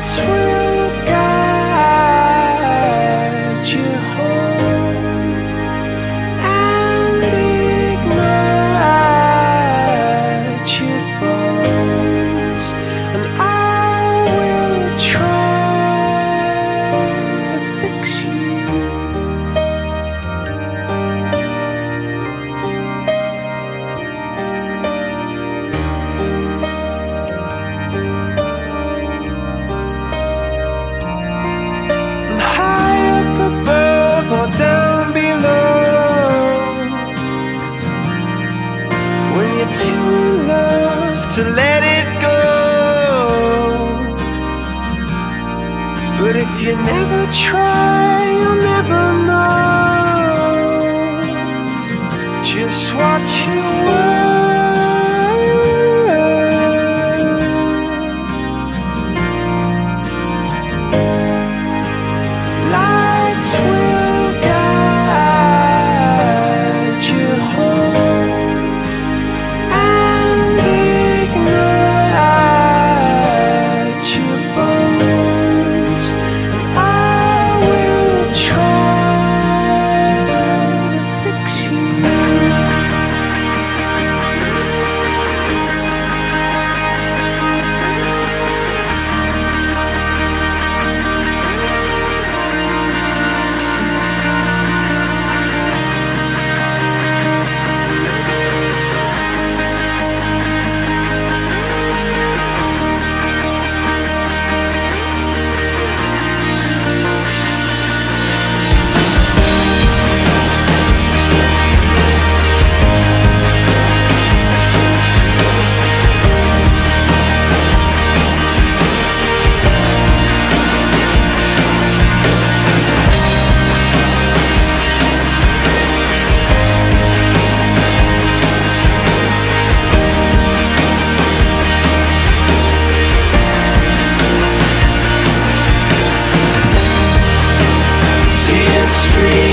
Lights to let it go. But if you never try, you'll never tree.